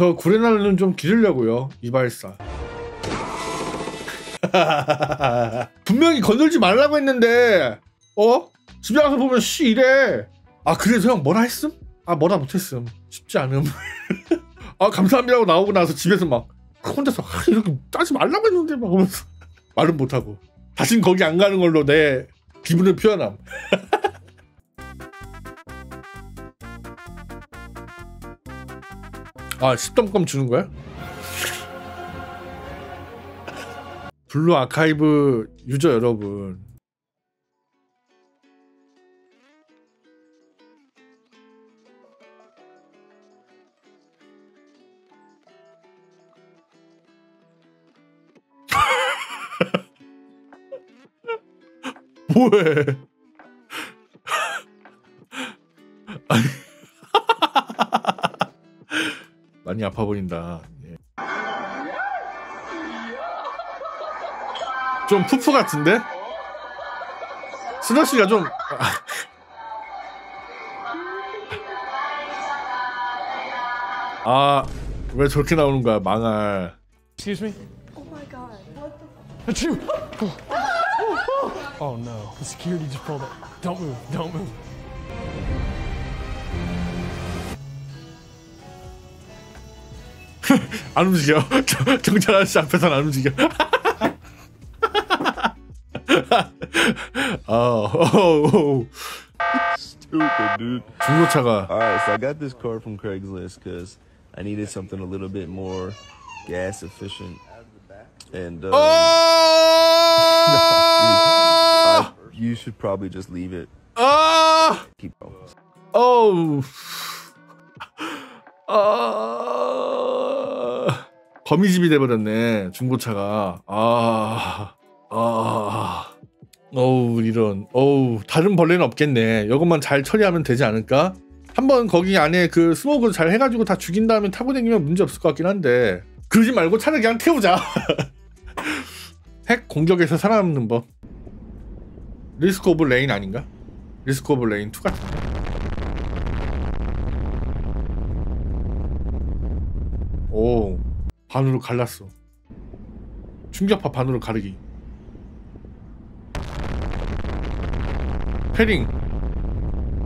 저 구레나루는 좀 기르려고요. 이발사. 분명히 건들지 말라고 했는데 어? 집에 가서 보면 씨 이래. 아 그래서 형 뭐라 했음? 아 뭐라 못했음. 쉽지 않음. 아 감사합니다고 나오고 나서 집에서 막 혼자서 아, 이렇게 따지 말라고 했는데 막 하면서 말은 못하고 다신 거기 안 가는 걸로 내 기분을 표현함. 아 10점검 주는 거야? 블루 아카이브 유저 여러분 뭐해 많이 아파 보인다 예. 좀 푸푸 같은데? 스너시가 좀 아 왜 저렇게 나오는 거야 망할 Excuse me? Oh my god. What the It's you! Oh no. The security just pulled up. Don't move. Don't move. 안 움직여 저- 경찰 아저씨 앞에서는 안 움직여 아, 어, Stupid, dude. 중고차가 All right, so I got this car from Craigslist because I needed something a little bit more gas efficient. And uh, 어! I- you should probably just leave it. 아! Keep going. 어우. 아. 거미집이 돼버렸네 중고차가. 아. 아. 어우 이런. 어우 다른 벌레는 없겠네. 이것만 잘 처리하면 되지 않을까? 한번 거기 안에 그 스모그 잘 해가지고 다 죽인 다음에 타고 다니면 문제 없을 것 같긴 한데 그러지 말고 차를 그냥 태우자. 핵 공격에서 살아남는 법. Risk of Rain 아닌가? Risk of Rain 2 같은. 오 반으로 갈랐어. 충격파 반으로 가르기. parrying.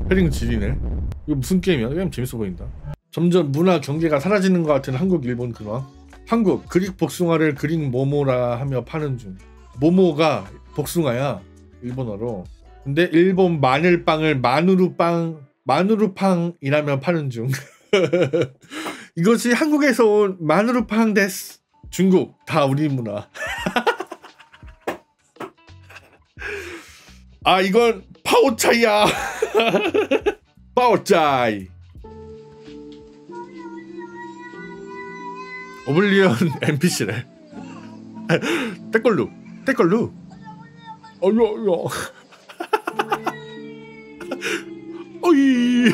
parrying질이네. 이거 무슨 게임이야? 게임 재밌어 보인다. 점점 문화 경계가 사라지는 것 같은 한국 일본 근황. 한국 Greek 복숭아를 Greek もも라 하며 파는 중. 모모가 복숭아야 일본어로. 근데 일본 마늘빵을 마누루빵 마누루팡이라며 파는 중 이것이 한국에서 온 마누르팡 데스. 중국 다 우리 문화. 아 이건 파오차이야. 파오차이. 오블리언 NPC래. 떼걸루. 어여 어여. 어이.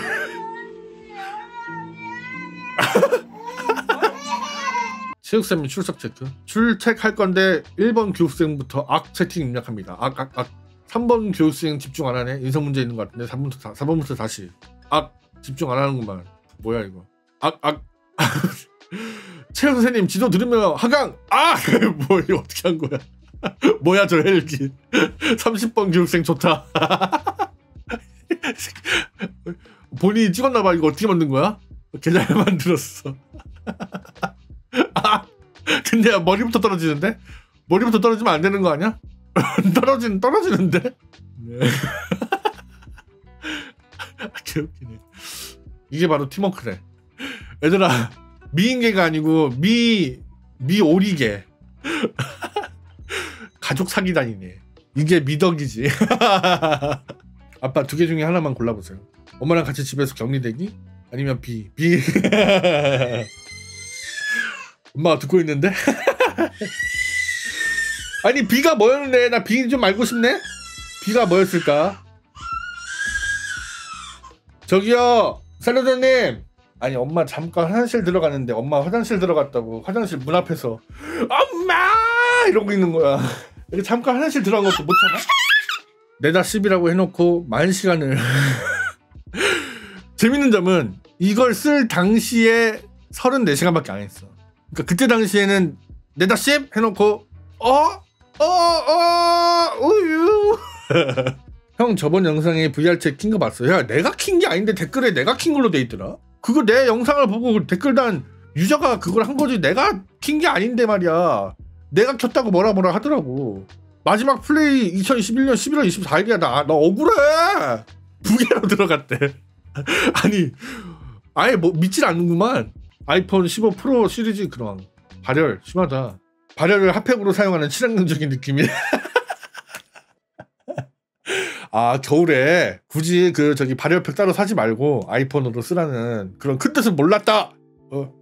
체육쌤이 출석 체크. 출첵할 건데 1번 교육생부터 악 채팅 입력합니다. 악, 악, 악. 3번 교육생 집중 안 하네. 인성 문제 있는 것 같은데 3번부터, 다, 4번부터 다시. 악 집중 안 하는구만. 뭐야 이거. 악, 악. 체육 선생님 지도 들으면 하강. 아! 뭐 이거 어떻게 한 거야. 뭐야 저 헬기. 30번 교육생 좋다. 본인이 찍었나 봐. 이거 어떻게 만든 거야? 계좌를 만들었어. 아, 근데 머리부터 떨어지는데? 머리부터 떨어지면 안 되는 거 아니야? 떨어지는 떨어지는데? 네. 이게 바로 팀워크래. 얘들아, 미인계가 아니고 미 미오리계. 가족 사기단이네. 이게 미덕이지. 아빠 두 개 중에 하나만 골라보세요. 엄마랑 같이 집에서 격리되기? 아니면 B. B. 엄마가 듣고 있는데? 아니 B가 뭐였는데 나 B 좀 알고 싶네? B가 뭐였을까? 저기요 살려자님 아니 엄마 잠깐 화장실 들어갔는데 엄마 화장실 들어갔다고 화장실 문 앞에서 엄마 이러고 있는 거야 이렇게 잠깐 화장실 들어간 것도 못 참아? 내다 10이라고 해놓고 만 시간을 재밌는 점은 이걸 쓸 당시에 34시간밖에 안 했어. 그러니까 그때 당시에는 내다 씹 해놓고 어? 어? 어? 우유 형 저번 영상에 VR 챗 킨 거 봤어. 야 내가 킨 게 아닌데 댓글에 내가 킨 걸로 돼 있더라. 그거 내 영상을 보고 댓글 단 유저가 그걸 한 거지 내가 킨 게 아닌데 말이야. 내가 켰다고 뭐라 뭐라 하더라고. 마지막 플레이 2021년 11월 24일이야. 나, 나 억울해. 두 개로 들어갔대. 아니, 아예 뭐 믿질 않는구만. 아이폰 15 프로 시리즈 그런 발열 심하다. 발열을 핫팩으로 사용하는 친환경적인 느낌이. 아 겨울에 굳이 그 저기 발열팩 따로 사지 말고 아이폰으로 쓰라는 그런 큰 뜻을 몰랐다. 어.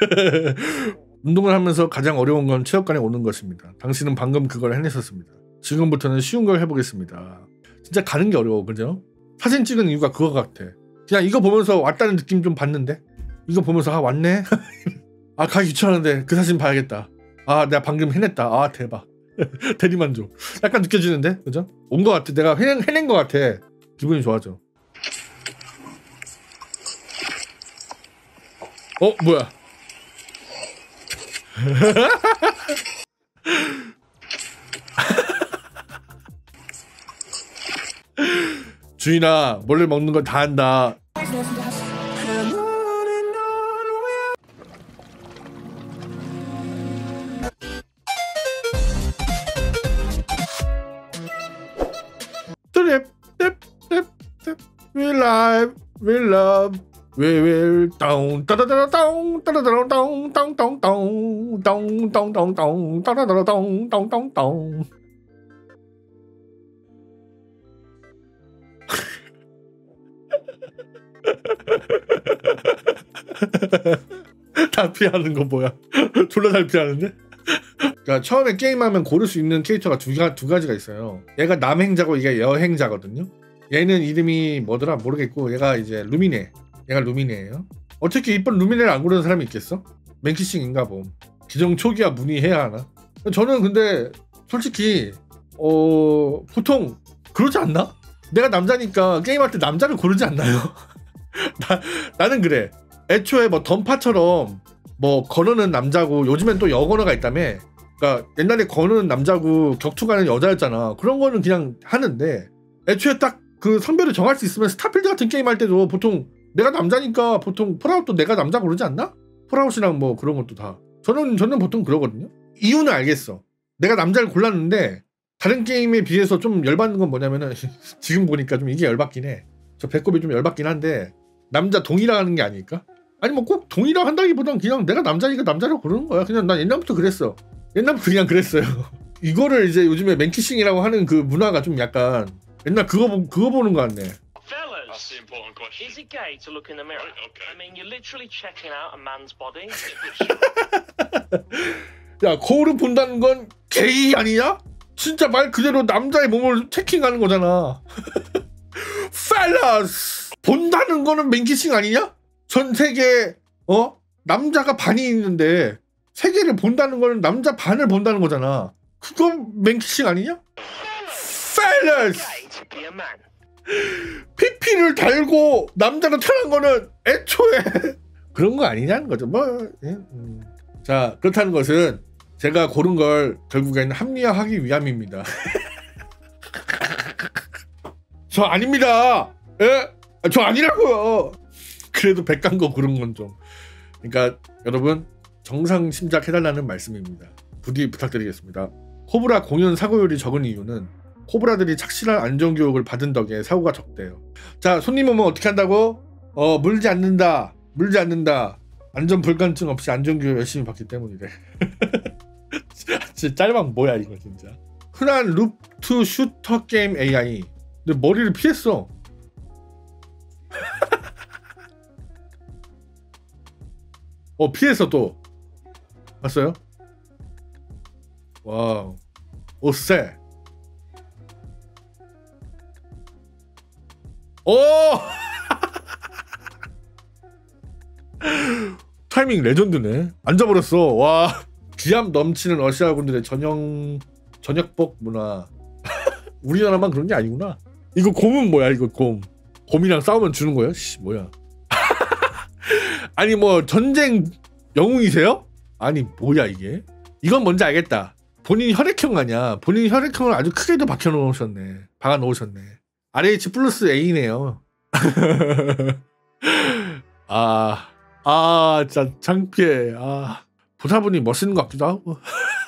운동을 하면서 가장 어려운 건 체육관에 오는 것입니다. 당신은 방금 그걸 해내셨습니다. 지금부터는 쉬운 걸 해보겠습니다. 진짜 가는 게 어려워, 그죠? 사진 찍은 이유가 그거 같아. 그냥 이거 보면서 왔다는 느낌 좀 받는데? 이거 보면서 아 왔네? 아 가기 귀찮은데 그 사진 봐야겠다. 아 내가 방금 해냈다. 아 대박. 대리만족. 약간 느껴지는데, 그죠? 온 것 같아. 내가 해낸, 해낸 것 같아. 기분이 좋아져. 어 뭐야? 주인아, 몰래 먹는 건다 한다. Live, we love, we will down, 따다다다 down, 따다다다 down, down, down, down, down, down, down, down, 따다다다 down, down, down, down. 다 피하는 거 뭐야? 졸라 잘 피하는데? 그러니까 처음에 게임하면 고를 수 있는 캐릭터가 두, 가, 두 가지가 있어요. 얘가 남행자고 얘가 여행자거든요. 얘는 이름이 뭐더라 모르겠고 얘가 이제 루미네. 얘가 루미네예요. 어떻게 이쁜 루미네를 안 고르는 사람이 있겠어? 맨키싱인가 봄. 기정 초기화 문의해야 하나? 저는 근데 솔직히 어 보통 그러지 않나? 내가 남자니까 게임할 때 남자를 고르지 않나요? 나, 나는 그래. 애초에 뭐 던파처럼 뭐 건우는 남자고 요즘엔 또 여gunner가 있다며. 그러니까 옛날에 건우는 남자고 격투가는 여자였잖아. 그런 거는 그냥 하는데 애초에 딱 그 성별을 정할 수 있으면 Starfield 같은 게임 할 때도 보통 내가 남자니까 보통 Fallout도 내가 남자 고르지 않나? Fallout이랑 뭐 그런 것도 다. 저는 저는 보통 그러거든요. 이유는 알겠어. 내가 남자를 골랐는데 다른 게임에 비해서 좀 열받는 건 뭐냐면은 지금 보니까 좀 이게 열받긴 해. 저 배꼽이 좀 열받긴 한데 남자 동의라 하는 게 아닐까? 아니 뭐 꼭 동의라 한다기보단 그냥 내가 남자니까 남자를 고르는 거야. 그냥 난 옛날부터 그랬어. 옛날부터 그냥 그랬어요. 이거를 이제 요즘에 맨키싱이라고 하는 그 문화가 좀 약간 옛날 그거 보- 그거 보는 거 같네. Fellas, That's the important question. is it gay to look in the mirror? Right, okay. I mean, you're literally checking out a man's body. 야 거울을 본다는 건 게이 아니냐? 진짜 말 그대로 남자의 몸을 체킹하는 거잖아. fellas 본다는 거는 맨키싱 아니냐? 전 세계 어 남자가 반이 있는데 세계를 본다는 거는 남자 반을 본다는 거잖아. 그건 맨키싱 아니냐? fellas PP를 달고 남자로 태어난 거는 애초에 그런 거 아니냐는 거죠. 뭐 예, 음. 자, 그렇다는 것은 제가 고른 걸 결국에는 합리화하기 위함입니다. 저 아닙니다. 예? 아, 저 아니라고요. 그래도 백간 거 고른 건 좀. 그러니까 여러분 정상 심작 해달라는 말씀입니다. 부디 부탁드리겠습니다. 코브라 공연 사고율이 적은 이유는 코브라들이 착실한 안전교육을 받은 덕에 사고가 적대요. 자, 손님 오면 어떻게 한다고? 어, 물지 않는다. 물지 않는다. 안전 불감증 없이 안전교육 열심히 받기 때문이래. 진짜 짤방 뭐야 이거 진짜. 흔한 looter shooter 게임 AI. 근데 머리를 피했어. 어 피했어 또. 봤어요? Wow. 오 쎄. 오! 타이밍 레전드네. 앉아버렸어. 와. 귀함 넘치는 러시아 군들의 전형 전역복 문화. 우리나라만 그런 게 아니구나. 이거 곰은 뭐야? 이거 곰. 곰이랑 싸우면 주는 거야? 씨, 뭐야? 아니 뭐 전쟁 영웅이세요? 아니 뭐야 이게? 이건 뭔지 알겠다. 본인 혈액형 아니야. 본인 혈액형을 아주 크게도 박혀 놓으셨네. 박아 놓으셨네. RH 플러스 A네요. 아, 아, 진짜 창피해. 아, 보사분이 멋있는 것 같기도 하고.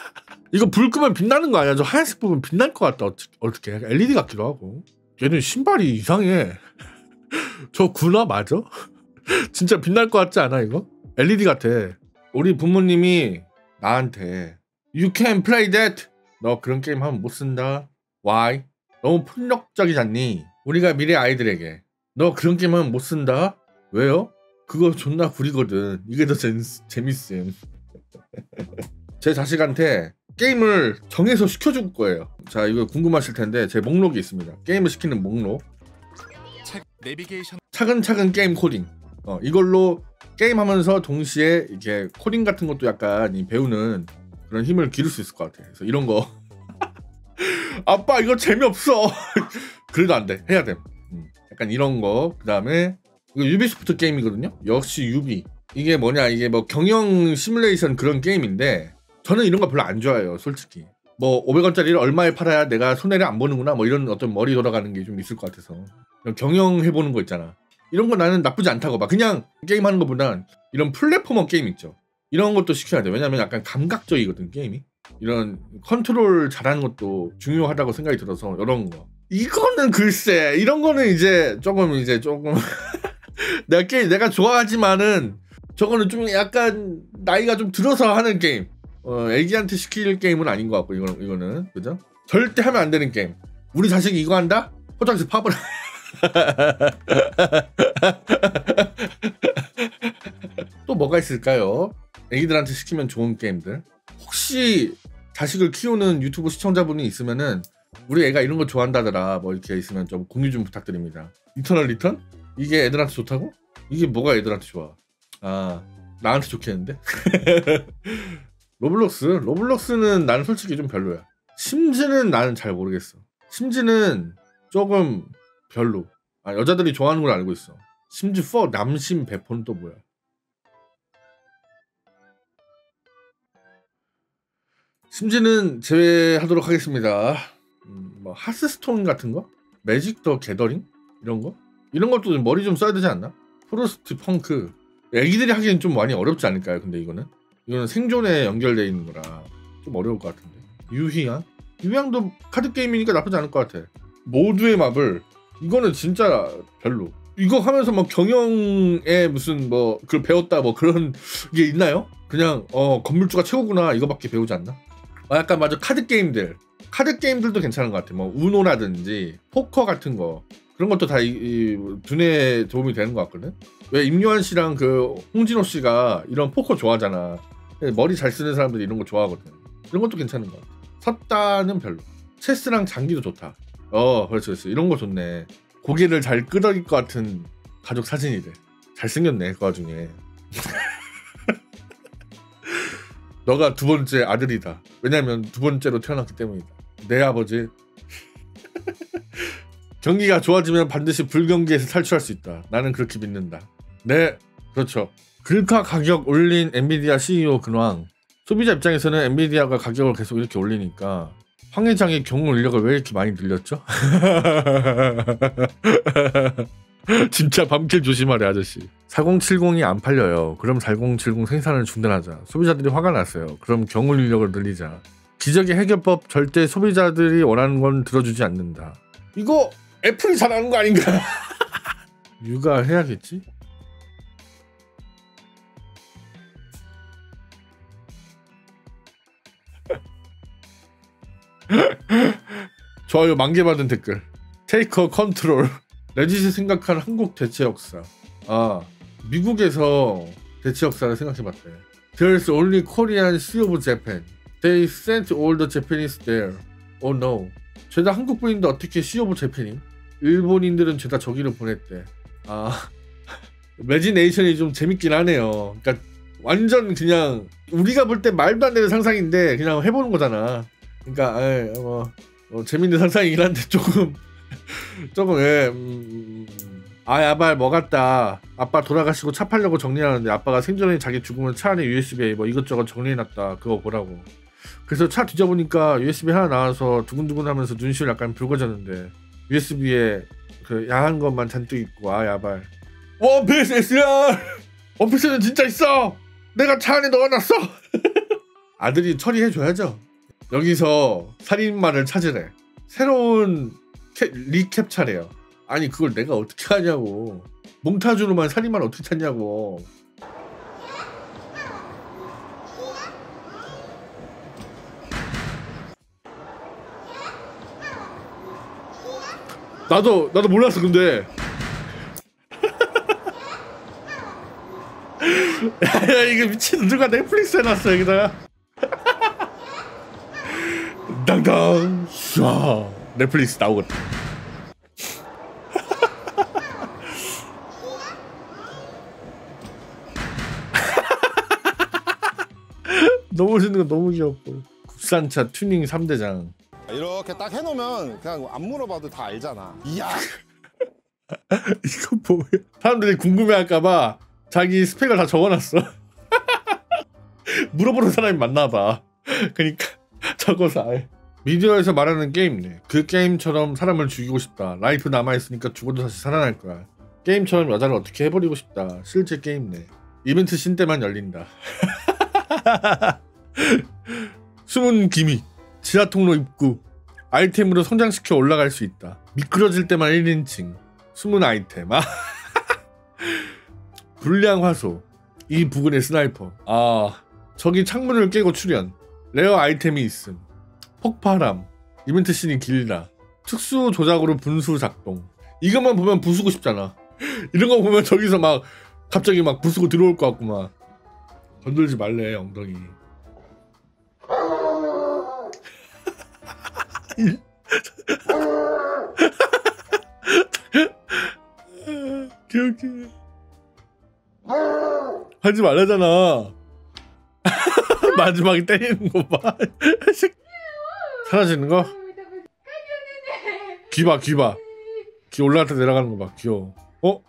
이거 불 끄면 빛나는 거 아니야? 저 하얀색 부분 빛날 것 같다. 어떻게, 어떻게. LED 같기도 하고. 얘는 신발이 이상해. 저 군화 맞아? 진짜 빛날 것 같지 않아, 이거? LED 같아. 우리 부모님이 나한테 You can play that. 너 그런 게임 하면 못 쓴다. Why? 너무 폭력적이지 않니? 우리가 미래 아이들에게 너 그런 게임 하면 못 쓴다. 왜요? 그거 존나 구리거든. 이게 더 재, 재밌음. 제 자식한테 게임을 정해서 시켜줄 거예요. 자, 이거 궁금하실 텐데 제 목록이 있습니다. 게임을 시키는 목록. 내비게이션 차근차근 게임 코딩. 어, 이걸로 게임하면서 동시에 이렇게 코딩 같은 것도 약간 이 배우는 그런 힘을 기를 수 있을 것 같아. 그래서 이런 거. 아빠 이거 재미없어. 그래도 안 돼. 해야 돼. 음, 약간 이런 거. 그 다음에 이거 유비소프트 게임이거든요. 역시 유비. 이게 뭐냐 이게 뭐 경영 시뮬레이션 그런 게임인데 저는 이런 거 별로 안 좋아해요. 솔직히. 뭐 500원짜리를 얼마에 팔아야 내가 손해를 안 보는구나 뭐 이런 어떤 머리 돌아가는 게 좀 있을 것 같아서 경영해 보는 거 있잖아. 이런 거 나는 나쁘지 않다고 봐. 그냥 게임하는 것보단 이런 platformer 게임 있죠. 이런 것도 시켜야 돼. 왜냐면 약간 감각적이거든 게임이. 이런 컨트롤 잘하는 것도 중요하다고 생각이 들어서 이런 거. 이거는 글쎄 이런 거는 이제 조금 이제 조금 내가 게임 내가 좋아하지만은 저거는 좀 약간 나이가 좀 들어서 하는 게임. 어, 애기한테 시킬 게임은 아닌 것 같고 이거는 이거는 그죠? 절대 하면 안 되는 게임. 우리 자식이 이거 한다? 호적 파버려. 또 뭐가 있을까요? 애기들한테 시키면 좋은 게임들. 혹시 자식을 키우는 유튜브 시청자분이 있으면은 우리 애가 이런 거 좋아한다더라 뭐 이렇게 있으면 좀 공유 좀 부탁드립니다. Eternal Return? 이게 애들한테 좋다고? 이게 뭐가 애들한테 좋아? 아 나한테 좋겠는데? Roblox? Roblox는 나는 솔직히 좀 별로야. 심즈는 나는 잘 모르겠어. 심즈는 조금 별로. 아, 여자들이 좋아하는 걸 알고 있어. 심즈 4 남심 배포는 또 뭐야? 심즈는 제외하도록 하겠습니다. 음, 뭐 하스스톤 같은 거? 매직 더 게더링 이런 거? 이런 것도 좀 머리 좀 써야 되지 않나? 프로스트 펑크 애기들이 하기엔 좀 많이 어렵지 않을까요? 근데 이거는 이거는 생존에 연결돼 있는 거라 좀 어려울 것 같은데 유희왕? 유희왕도 카드 게임이니까 나쁘지 않을 것 같아 모두의 마블 이거는 진짜 별로 이거 하면서 뭐 경영에 무슨 뭐 그걸 배웠다 뭐 그런 게 있나요? 그냥 어 건물주가 최고구나 이거밖에 배우지 않나? 아, 약간 맞아. 카드 게임들. 카드 게임들도 괜찮은 것 같아. 뭐 우노라든지 포커 같은 거. 그런 것도 다 이, 이 두뇌에 도움이 되는 것 같거든? 왜 임요한 씨랑 그 홍진호 씨가 이런 포커 좋아하잖아. 머리 잘 쓰는 사람들이 이런 거 좋아하거든. 이런 것도 괜찮은 것 같아. 섰다는 별로. 체스랑 장기도 좋다. 어 그렇지 그렇지. 이런 거 좋네. 고개를 잘 끄덕일 것 같은 가족 사진이래 잘생겼네 그 와중에 너가 두 번째 아들이다. 왜냐면 두 번째로 태어났기 때문이다. 내 아버지. 경기가 좋아지면 반드시 불경기에서 탈출할 수 있다. 나는 그렇게 믿는다. 네 그렇죠. 글카 가격 올린 엔비디아 CEO 근황. 소비자 입장에서는 엔비디아가 가격을 계속 이렇게 올리니까 황 회장이 경우 인력을 왜 이렇게 많이 늘렸죠? 진짜 밤길 조심하래 아저씨. 4070이 안 팔려요. 그럼 4070 생산을 중단하자. 소비자들이 화가 났어요. 그럼 경우 인력을 늘리자. 기적의 해결법 절대 소비자들이 원하는 건 들어주지 않는다. 이거 애플이 잘하는 거 아닌가? 육아해야겠지? 좋아요 만개 받은 댓글. 테이커 컨트롤 레짓이 생각한 한국 대체 역사. 아 미국에서 대체 역사를 생각해봤대. There's only Korean Sea of Japan. They sent all the Japanese there. Oh no. 죄다 한국 분인데 어떻게 Sea of Japan이? 일본인들은 죄다 저기를 보냈대. 아 매지네이션이 좀 재밌긴 하네요. 그러니까 완전 그냥 우리가 볼 때 말도 안 되는 상상인데 그냥 해보는 거잖아. 그러니까 에, 뭐, 어, 재밌는 상상이긴 한데 조금 조금 예, 음, 음, 아 야발 뭐 같다. 아빠 돌아가시고 차 팔려고 정리하는데 아빠가 생전에 자기 죽으면 차 안에 USB에 뭐 이것저것 정리해놨다. 그거 보라고. 그래서 차 뒤져보니까 USB 하나 나와서 두근두근 하면서 눈시울 약간 붉어졌는데 USB에 그 야한 것만 잔뜩 있고 아 야발. 원피스 SR 원피스는 진짜 있어! 내가 차 안에 넣어놨어! 아들이 처리해줘야죠. 여기서 살인마를 찾으래. 새로운 캐, 리캡차래요. 아니 그걸 내가 어떻게 하냐고. 몽타주로만 살인마를 어떻게 찾냐고. 나도 나도 몰랐어 근데. 야 이거 미친 누가 넷플릭스 해놨어 여기다가. 당당 샤 넷플릭스 나오거든. 너무 멋있는 거 너무 귀엽고. 국산차 튜닝 3대장. 이렇게 딱 해놓으면 그냥 안 물어봐도 다 알잖아. 이야. 이거 뭐야? 사람들이 궁금해할까봐 자기 스펙을 다 적어놨어. 물어보는 사람이 많나봐. 그니까 적어서 아예 미디어에서 말하는 게임네. 그 게임처럼 사람을 죽이고 싶다. 라이프 남아있으니까 죽어도 다시 살아날 거야. 게임처럼 여자를 어떻게 해버리고 싶다. 실제 게임네. 이벤트 신 때만 열린다. 숨은 gimmick 지하 통로 입구 아이템으로 성장시켜 올라갈 수 있다. 미끄러질 때만 1인칭 숨은 아이템. 아. 불량 화소 이 부근의 스나이퍼. 아 저기 창문을 깨고 출현. rare 아이템이 있음 폭발함 이벤트 씬이 길다. 특수 조작으로 분수 작동. 이것만 보면 부수고 싶잖아. 이런 거 보면 저기서 막 갑자기 막 부수고 들어올 것 같고 막. 건들지 말래 엉덩이. 기억해. 하지 말라잖아. 마지막에 때리는 거 봐 사라지는 거? 귀 봐 귀 봐 귀 올라갔다 내려가는 거 봐 귀여워 어?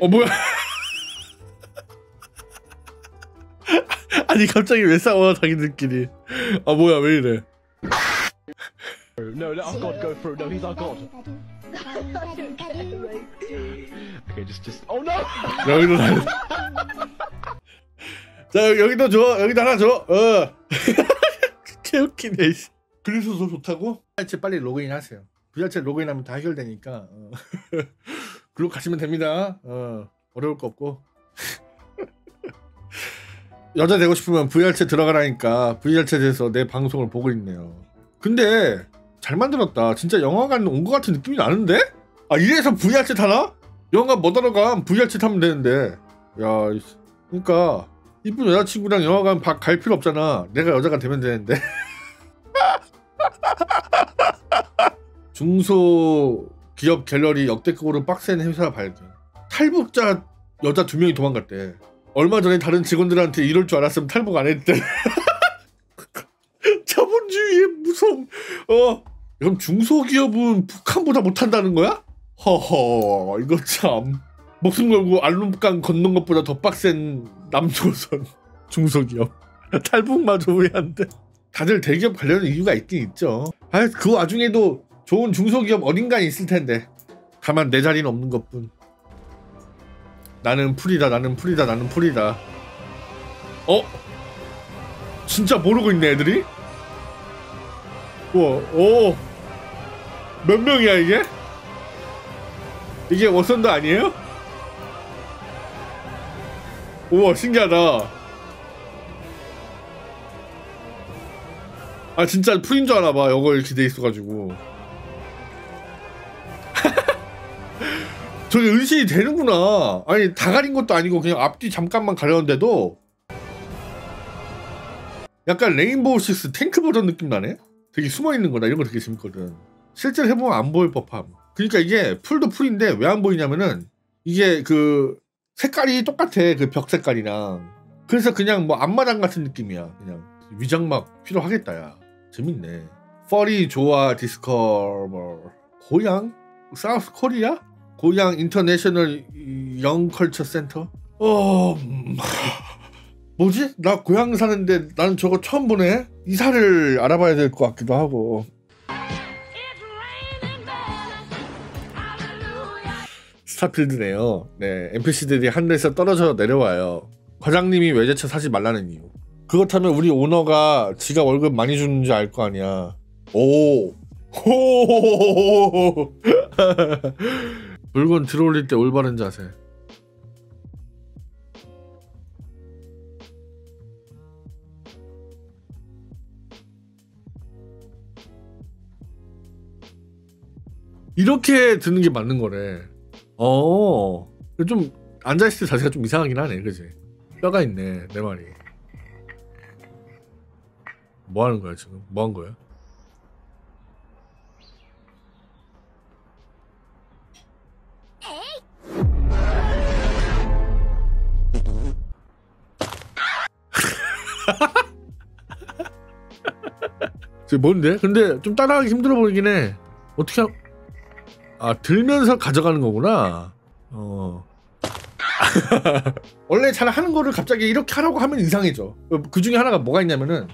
어 뭐야 아니 갑자기 왜 싸워 자기들끼리 아 뭐야 왜 이래 No, let our God go through. No, he's our God. Okay, just, just. Oh no! 여기도 나. 자 여기- 여기도 줘 여기도 하나 줘. 어. 개웃기네. 씨. 그래서 더 좋다고? VRC 빨리 로그인 하세요. VRC 로그인하면 다 해결되니까. 어. 글로 가시면 됩니다. 어. 어려울 거 없고. 여자 되고 싶으면 VRC 들어가라니까 VRC에서 내 방송을 보고 있네요. 근데 잘 만들었다. 진짜 영화관 온 것 같은 느낌이 나는데? 아 이래서 VRC 타나? 영화관 못 가면 VRC 타면 되는데. 야. 그러니까 이쁜 여자친구랑 영화관 바- 갈 필요 없잖아. 내가 여자가 되면 되는데. 중소 기업 갤러리 역대급으로 빡센 회사 발견. 탈북자 여자 두 명이 도망갔대. 얼마 전에 다른 직원들한테 이럴 줄 알았으면 탈북 안 했대. 자본주의의 무서움. 어. 그럼 중소기업은 북한보다 못한다는 거야? 허허, 이거 참. 목숨 걸고 알룸강 걷는 것보다 더 빡센 남조선 중소기업. 탈북마저 돼? 다들 대기업 가려는 이유가 있긴 있죠. 아, 그 와중에도 좋은 중소기업 어딘가에 있을 텐데. 다만 내 자리는 없는 것뿐. 나는 풀이다, 나는 풀이다, 나는 풀이다. 어? 진짜 모르고 있네, 애들이? 우와, 오. 몇 명이야, 이게? 이게 워선도 아니에요? 우와, 신기하다. 아, 진짜 풀인 줄 알아봐. 이렇게 돼 있어가지고. 저게 은신이 되는구나. 아니, 다 가린 것도 아니고 그냥 앞뒤 잠깐만 가렸는데도 약간 레인보우 식스 탱크 버전 느낌 나네? 되게 숨어 있는 거다. 이런 거 되게 재밌거든. 실제로 해보면 안 보일 법함. 그러니까 이게 풀도 풀인데 왜 안 보이냐면은 이게 그 색깔이 똑같아. 그 벽 색깔이랑. 그래서 그냥 뭐 앞마당 같은 느낌이야. 그냥 위장막 필요하겠다, 야. 재밌네. furry 조아 discover 고양 South Korea? 고양 International Youth Culture Center? 어 음, 뭐지? 나 고양 사는데 나는 저거 처음 보네. 이사를 알아봐야 될 것 같기도 하고. 스타필드네요. 네, NPC들이 하늘에서 떨어져 내려와요. 과장님이 외제차 사지 말라는 이유. 그렇다면 우리 오너가 지가 월급 많이 주는지 알 거 아니야. 오. 호. 물건 들어올릴 때 올바른 자세. 이렇게 드는 게 맞는 거래. 어. 좀 앉아 있을 때 자세가 좀 이상하긴 하네, 그지? 뼈가 있네, 내 말이. 뭐 하는 거야, 지금? 뭐 한 거야? 지금 뭔데? 근데 좀 따라하기 힘들어 보이긴 해. 어떻게 하... 아 들면서 가져가는 거구나. 어. 원래 잘 하는 거를 갑자기 이렇게 하라고 하면 이상해져. 그 중에 하나가 뭐가 있냐면은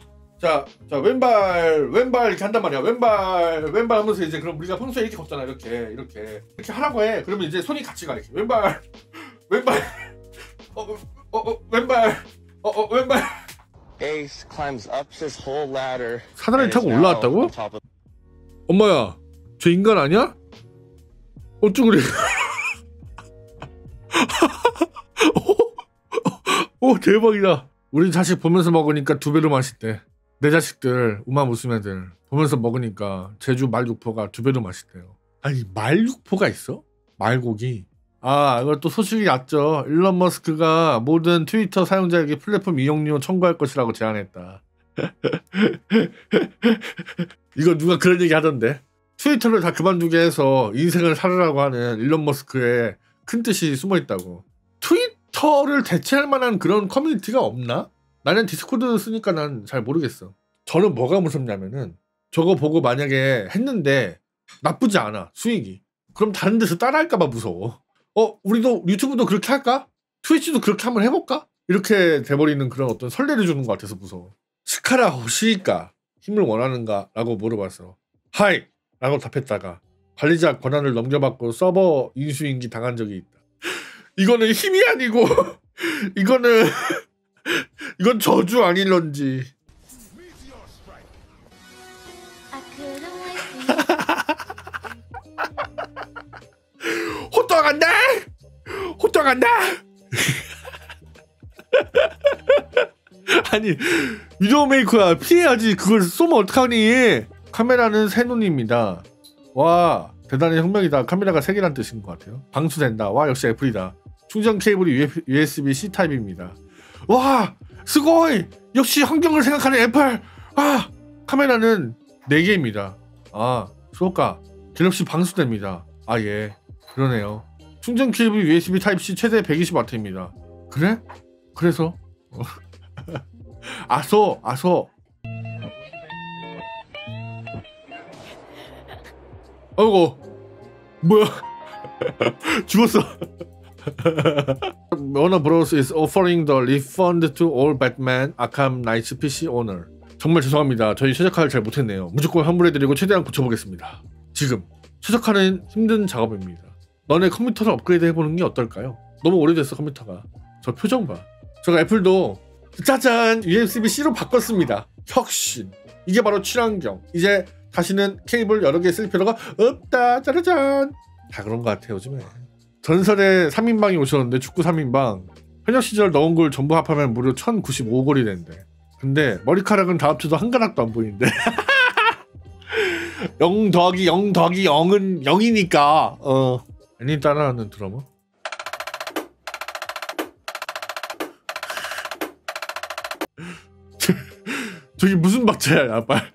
자, 자 왼발 왼발 이렇게 한단 말이야. 왼발 왼발 하면서 이제 그럼 우리가 평소에 이렇게 걷잖아. 이렇게 이렇게 이렇게 하라고 해. 그러면 이제 손이 같이 가 이렇게 왼발 왼발 어, 어, 어, 왼발 어, 어, 왼발 Ace climbs up this whole ladder. 사다리 타고 올라왔다고? 엄마야, 저 인간 아니야? 어쩌 그래? 오 대박이다. 우리 자식 보면서 먹으니까 두 배로 맛있대. 내 자식들 우마 무스매들 보면서 먹으니까 제주 말육포가 두 배로 맛있대요. 아니 말육포가 있어? 말고기. 아 이거 또 소식이 났죠. 일론 머스크가 모든 트위터 사용자에게 플랫폼 이용료 청구할 것이라고 제안했다. 이거 누가 그런 얘기 하던데 트위터를 다 그만두게 해서 인생을 살으라고 하는 일론 머스크의 큰 뜻이 숨어 있다고 트위터를 대체할 만한 그런 커뮤니티가 없나? 나는 디스코드 쓰니까 난 잘 모르겠어 저는 뭐가 무섭냐면은 저거 보고 만약에 했는데 나쁘지 않아 수익이 그럼 다른 데서 따라할까봐 무서워 어 우리도 유튜브도 그렇게 할까? 트위치도 그렇게 한번 해볼까? 이렇게 돼버리는 그런 어떤 선례를 주는 것 같아서 무서워 力が欲しいか 힘을 원하는가? 라고 물어봤어. はい! 라고 답했다가 관리자 권한을 넘겨받고 서버 인수인계 당한 적이 있다. 이거는 힘이 아니고 이거는 이건 저주 아닐런지. Wait for you. 호떡한다! 호떡한다! 아니 위도우 메이커야 피해야지 그걸 쏘면 어떡하니 카메라는 세 눈입니다 와 대단히 혁명이다 카메라가 3개란 뜻인 것 같아요 방수된다 와 역시 애플이다 충전 케이블이 USB-C 타입입니다 와 すごい! 역시 환경을 생각하는 애플 아 카메라는 4개입니다. 아 수호가 갤럭시 방수됩니다. 아 예. 그러네요. 충전 케이블 USB 타입C 최대 120W입니다. 그래? 그래서? 아소 아소. 아이고. 뭐야? 죽었어 Warner Bros. is offering the refund to all Batman Arkham Knight PC owner. 정말 죄송합니다. 저희 최적화를 잘 못했네요. 무조건 환불해드리고 최대한 고쳐보겠습니다. 지금 최적화는 힘든 작업입니다. 너네 컴퓨터를 업그레이드 해보는 게 어떨까요? 너무 오래됐어 컴퓨터가. 저 표정 봐. 제가 애플도 짜잔! USB-C로 바꿨습니다. 혁신. 이게 바로 친환경. 이제 다시는 케이블 여러 개 쓸 필요가 없다. 짜라잔! 다 그런 것 같아요 요즘에 전설의 3인방이 오셨는데 축구 3인방. 현역 시절 넣은 걸 전부 합하면 무려 1095골이 된대. 근데 머리카락은 다 합쳐도 한 가락도 안 보이는데. 0 더하기 0 더하기 0은 0이니까. 어. 애니 따라하는 드라마? 저기 무슨 박자야 아빨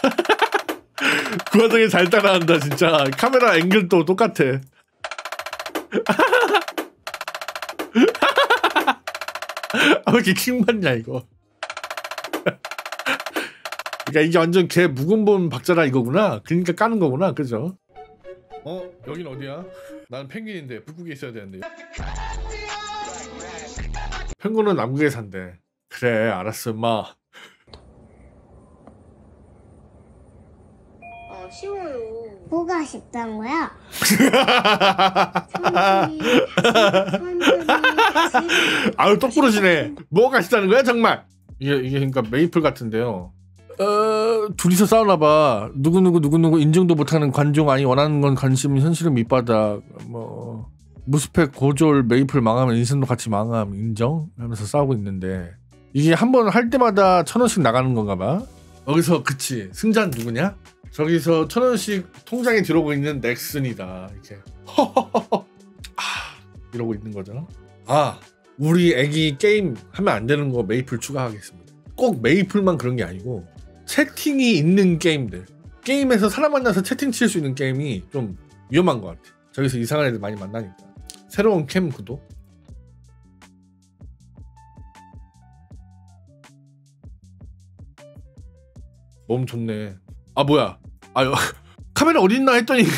그 와중에 잘 따라한다 진짜. 카메라 앵글도 똑같아 아, 왜 이렇게 킹받냐 이거? 그러니까 이게 완전 개 묵은 본 박자라 이거구나. 그러니까 까는 거구나 그죠? 어? 여긴 어디야? 나는 펭귄인데 북극에 있어야 되는데. 펭귄은 남극에 산대. 그래 알았어 마 아 쉬워요. 뭐가 쉽다는 거야? 아유 똑 부러지네. 뭐가 있다는 거야 정말? 이게 이게 그러니까 메이플 같은데요. 어 둘이서 싸우나봐. 누구 누구 누구 누구 인정도 못하는 관종 아니 원하는 건 관심 현실은 밑바닥 뭐 무스펙 고졸 메이플 망하면 인생도 같이 망함 인정? 하면서 싸우고 있는데. 이게 한 번 할 때마다 천 원씩 나가는 건가 봐? 여기서 그치. 승자는 누구냐 저기서 천 원씩 통장에 들어오고 있는 넥슨이다 이렇게 아, 이러고 있는 거죠 아 우리 애기 게임 하면 안 되는 거 메이플 추가하겠습니다. 꼭 메이플만 그런 게 아니고 채팅이 있는 게임들 게임에서 사람 만나서 채팅 칠 수 있는 게임이 좀 위험한 것 같아. 저기서 이상한 애들 많이 만나니까 새로운 캠 구독. 몸 좋네. 아 뭐야? 아유 카메라 어디 있나 했더니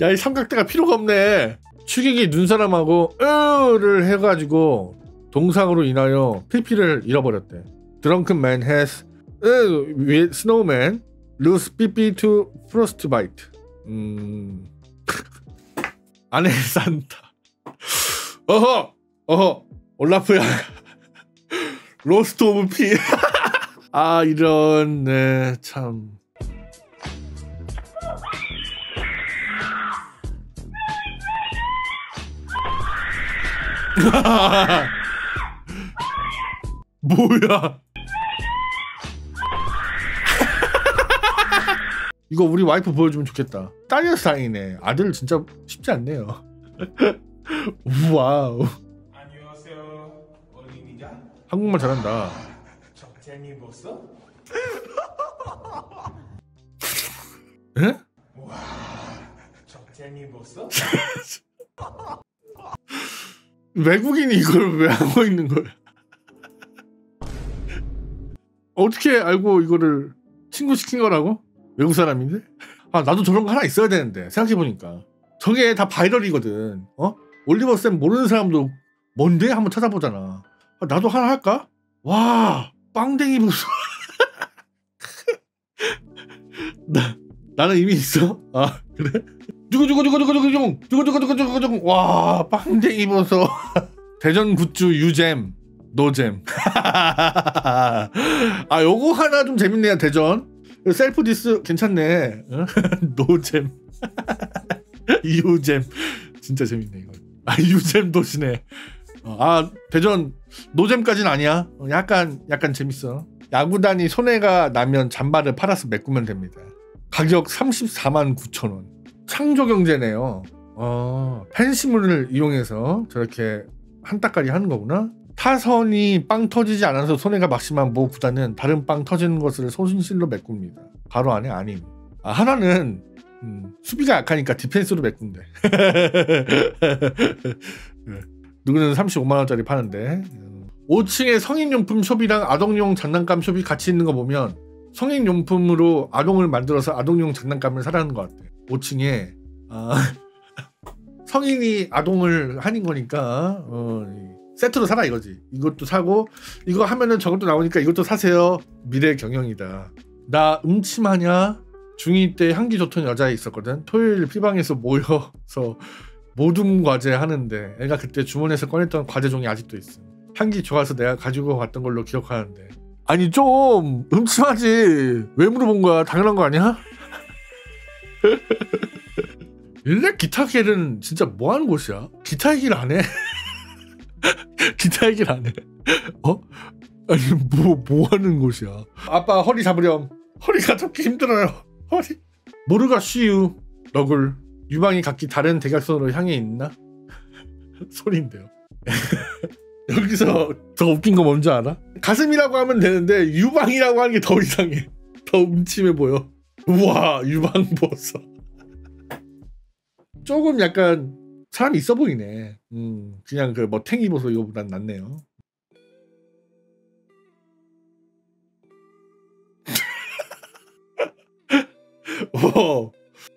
야 이 삼각대가 필요가 없네. 추격이 눈사람하고 으를 해가지고 동상으로 인하여 필피를 잃어버렸대. Drunken man has with snowman lose PP to frostbite. 음 안에 산타. 어허 어허 올라프야. 로스트 오브 피. 아 이런 네 참. 뭐야? 이거 우리 와이프 보여주면 좋겠다. 딸이어서 다행이네. 아들 진짜 쉽지 않네요. 와우. 안녕하세요. 어린이자 한국말 잘한다. 적재님 보소? 에? 적재님 보소? 외국인이 이걸 왜 하고 있는 거야? 어떻게 알고 이거를 친구 시킨 거라고? 외국 사람인데? 아 나도 저런 거 하나 있어야 되는데 생각해 보니까 저게 다 viral이거든. 어? 올리버 쌤 모르는 사람도 뭔데 한번 찾아보잖아. 아, 나도 하나 할까? 와 빵댕이 무슨? 나 나는 이미 있어. 아 그래? 누구 누구 누구 누구 누구 누구 누구 누구 누구 누구 누구 와 빵댕이 보소 대전 굿즈 유잼 노잼 아 요거 하나 좀 재밌네요 대전 셀프 디스 괜찮네 어? 노잼 유잼 진짜 재밌네 이거 아 유잼 도시네 어, 아 대전 노잼까지는 아니야 어, 약간 약간 재밌어 야구단이 손해가 나면 잠바를 팔아서 메꾸면 됩니다 가격 34만 9천 원 창조 경제네요. 어, 팬심을을 이용해서 저렇게 한 따까리 하는 거구나. 타선이 빵 터지지 않아서 손해가 막심한 모 구단은 다른 빵 터지는 것을 소신실로 메꿉니다. 가로 안에 아님. 아, 하나는 음, 수비가 약하니까 디펜스로 메꾼대. 네. 누구는 35만 원짜리 파는데. 5층에 성인용품 숍이랑 아동용 장난감 숍이 같이 있는 거 보면 성인용품으로 아동을 만들어서 아동용 장난감을 사라는 것 같아. 5층에 아, 성인이 아동을 하는 거니까 어, 이 세트로 사라 이거지. 이것도 사고 이거 하면은 저것도 나오니까 이것도 사세요. 미래 경영이다. 나 음침하냐? 중2 때 향기 좋던 여자 있었거든. 토요일 피방에서 모여서 모둠 과제 하는데 애가 그때 주문해서 꺼냈던 과제 종이 아직도 있어. 향기 좋아서 내가 가지고 갔던 걸로 기억하는데. 아니 좀 음침하지. 왜 물어본 거야? 당연한 거 아니야? 일렉 기타계는 진짜 뭐 하는 곳이야? 기타 얘기를 안 해? 기타 얘기를 안 해? 어? 아니 뭐, 뭐 하는 곳이야? 아빠 허리 잡으렴 허리가 잡기 힘들어요 허리 모르가 쉬유 너굴 유방이 각기 다른 대각선으로 향해 있나? 소리인데요 여기서 더 웃긴 거 뭔지 알아? 가슴이라고 하면 되는데 유방이라고 하는 게 더 이상해. 더 음침해 보여. 우와 유방 보소. 조금 약간 사람이 있어 보이네. 음 그냥 그 뭐 탱이 보소 이거보단 낫네요. 오, 어,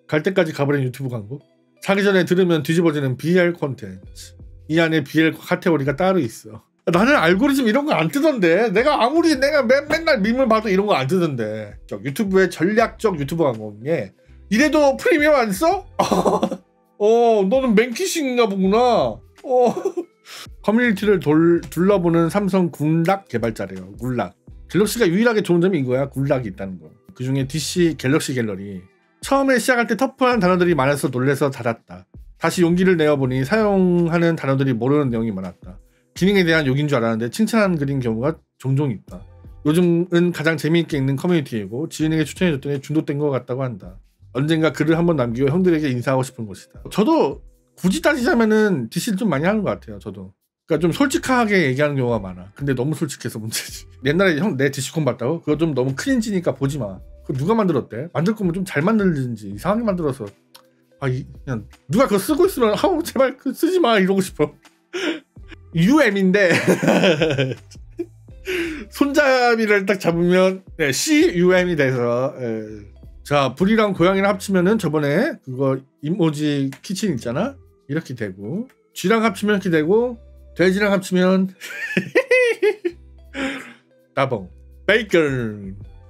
갈 때까지 가버린 유튜브 광고. 사기 전에 들으면 뒤집어지는 BR 콘텐츠. 이 안에 BL 카테고리가 따로 있어. 나는 알고리즘 이런 거 안 뜨던데. 내가 아무리 내가 맨, 맨날 밈을 봐도 이런 거 안 뜨던데. 유튜브의 전략적 유튜버 광고에 이래도 프리미엄 안 써? 어 너는 맨키싱인가 보구나. 어. 커뮤니티를 돌, 둘러보는 삼성 군락 개발자래요. 군락. 갤럭시가 유일하게 좋은 점이 이거야. 군락이 있다는 거. 그중에 DC 갤럭시 갤러리. 처음에 시작할 때 터프한 단어들이 많아서 놀래서 닫았다. 다시 용기를 내어보니 사용하는 단어들이 모르는 내용이 많았다. 기능에 대한 욕인 줄 알았는데 칭찬한 글인 경우가 종종 있다. 요즘은 가장 재미있게 읽는 커뮤니티이고 지인에게 추천해줬더니 중독된 것 같다고 한다. 언젠가 글을 한번 남기고 형들에게 인사하고 싶은 것이다. 저도 굳이 따지자면은 DC를 좀 많이 하는 것 같아요. 저도. 그러니까 좀 솔직하게 얘기하는 경우가 많아. 근데 너무 솔직해서 문제지. 옛날에 형 내 DC콘 봤다고? 그거 좀 너무 크린지니까 보지 마. 그거 누가 만들었대? 만들 거면 좀 잘 만들든지 이상하게 만들어서 아 그냥 누가 그거 쓰고 있으면 아우 제발 그 쓰지 마 이러고 싶어. UM인데 손잡이를 딱 잡으면 네, CUM이 돼서 네. 자 불이랑 고양이를 합치면은 저번에 그거 이모지 키친 있잖아 이렇게 되고 쥐랑 합치면 이렇게 되고 돼지랑 합치면 나봉 베이컨